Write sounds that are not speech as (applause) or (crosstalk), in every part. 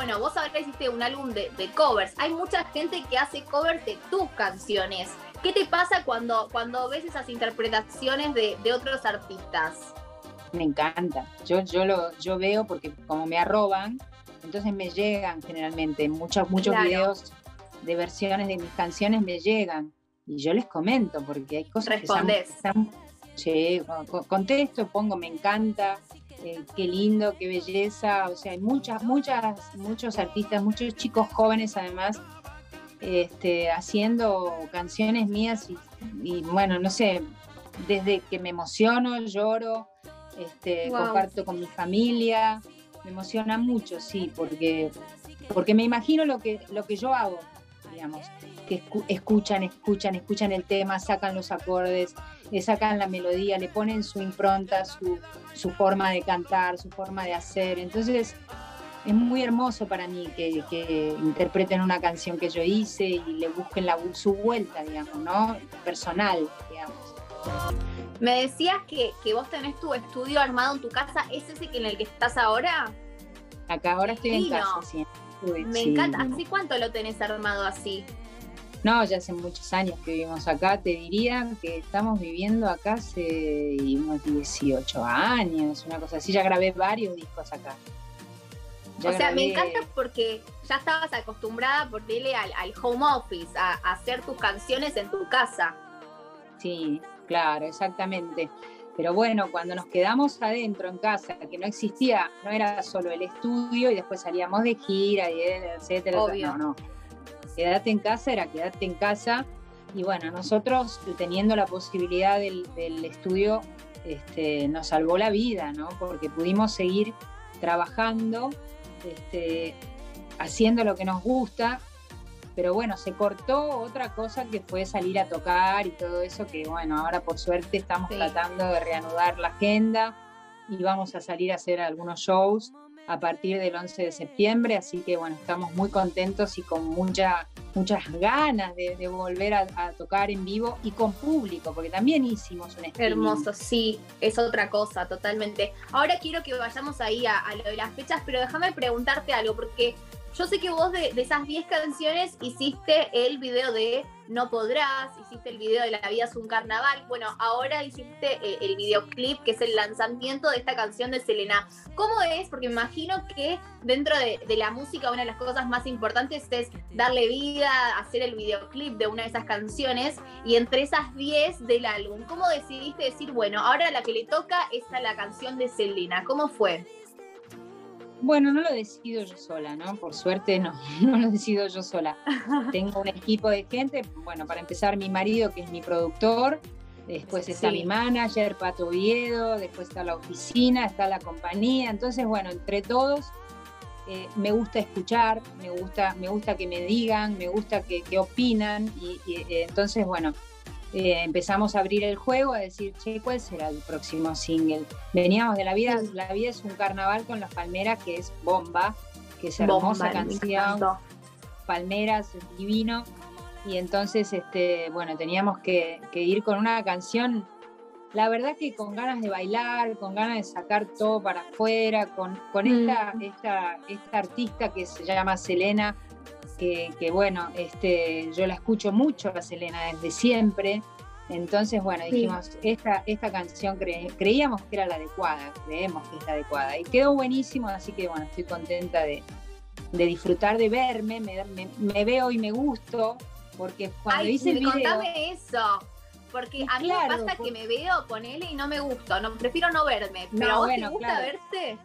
bueno, vos ahora hiciste un álbum de, covers. Hay mucha gente que hace covers de tus canciones. ¿Qué te pasa cuando, cuando ves esas interpretaciones de, otros artistas? Me encanta. Yo, yo, lo, yo veo porque como me arroban, entonces me llegan generalmente muchos, muchos videos de versiones de mis canciones me llegan y yo les comento porque hay cosas que están, sí, contesto, pongo me encanta, eh, qué lindo, qué belleza, o sea, hay muchas, muchas, muchos artistas, muchos chicos jóvenes además este, haciendo canciones mías y, bueno, no sé, desde que me emociono, lloro, este, comparto con mi familia, me emociona mucho, sí, porque, porque me imagino lo que, lo que yo hago, digamos, que escuchan, escuchan, escuchan el tema, sacan los acordes, le sacan la melodía, le ponen su impronta, su, su forma de cantar, su forma de hacer. Entonces, es muy hermoso para mí que, interpreten una canción que yo hice y le busquen su vuelta, digamos, ¿no? Personal, digamos. Me decías que, que, vos tenés tu estudio armado en tu casa, ¿es ese en el que estás ahora? Acá ahora estoy en casa, sí. Me encanta. ¿Hace cuánto lo tenés armado así? No, ya hace muchos años que vivimos acá. Te diría que estamos viviendo acá hace unos 18 años, una cosa así. Ya grabé varios discos acá. o sea, me encanta porque ya estabas acostumbrada por dile al, home office, a, hacer tus canciones en tu casa. Sí, claro, exactamente. Pero bueno, cuando nos quedamos adentro en casa, que no existía, no era solo el estudio y después salíamos de gira y etcétera. Obvio. No, no quédate en casa era quédate en casa. Y bueno, nosotros teniendo la posibilidad del, estudio, este, nos salvó la vida, ¿no? Porque pudimos seguir trabajando, este, haciendo lo que nos gusta, pero bueno, se cortó otra cosa que fue salir a tocar y todo eso, que bueno, ahora por suerte estamos tratando de reanudar la agenda y vamos a salir a hacer algunos shows a partir del 11 de septiembre, así que bueno, estamos muy contentos y con mucha, muchas ganas de, volver a, tocar en vivo y con público, porque también hicimos un streaming. Hermoso, sí, es otra cosa, totalmente. Ahora quiero que vayamos ahí a, a lo de las fechas, pero déjame preguntarte algo, porque yo sé que vos de, esas 10 canciones hiciste el video de No Podrás, hiciste el video de La Vida es un Carnaval. Bueno, ahora hiciste eh, el videoclip, que es el lanzamiento de esta canción de Selena. ¿Cómo es? Porque me imagino que dentro de, la música una de las cosas más importantes es darle vida, hacer el videoclip de una de esas canciones. Y entre esas 10 del álbum, ¿cómo decidiste decir, bueno, ahora la que le toca es la canción de Selena? ¿Cómo fue? Bueno, no lo decido yo sola, ¿no? Por suerte no, (laughs) no lo decido yo sola. (laughs) Tengo un equipo de gente, bueno, para empezar mi marido que es mi productor, después está mi manager, Pato Oviedo, después está la oficina, está la compañía, entonces bueno, entre todos eh, me gusta escuchar, me gusta, me gusta que me digan, me gusta que, opinan y, eh, entonces bueno, eh, empezamos a abrir el juego, a decir, che, ¿cuál será el próximo single? Veníamos de La Vida, La Vida es un carnaval con las palmeras, que es bomba, que es hermosa canción. Palmeras, divino. Y entonces, este, bueno, teníamos que, ir con una canción, la verdad que con ganas de bailar, con ganas de sacar todo para afuera, con, con esta, mm. esta, esta artista que se llama Selena, que, bueno, este, yo la escucho mucho a Selena desde siempre. Entonces, bueno, dijimos, esta, esta canción creíamos que era la adecuada, creemos que es la adecuada. Y quedó buenísimo, así que bueno, estoy contenta de, disfrutar de verme, me, veo y me gusto, porque cuando hice el video... Contame eso, porque a mí me pasa que me veo con él y no me gusta, no, prefiero no verme, pero ¿a vos te gusta verte?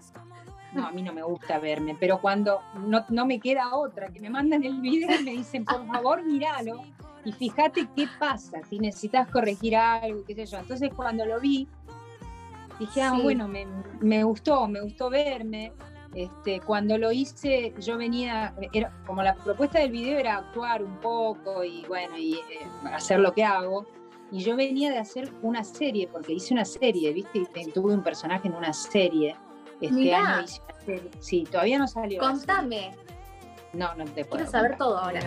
No, a mí no me gusta verme, pero cuando no, me queda otra, que me mandan el video y me dicen, por favor, míralo y fíjate qué pasa, si necesitas corregir algo, qué sé yo. Entonces cuando lo vi, dije, ah, bueno, me, gustó, me gustó verme. Este, cuando lo hice, yo venía, era, como la propuesta del video era actuar un poco y bueno, y eh, hacer lo que hago. Y yo venía de hacer una serie, porque hice una serie, ¿viste? Y tuve un personaje en una serie. Este año Sí, todavía no salió. Contame. No, no te puedo. Quiero saber todo ahora.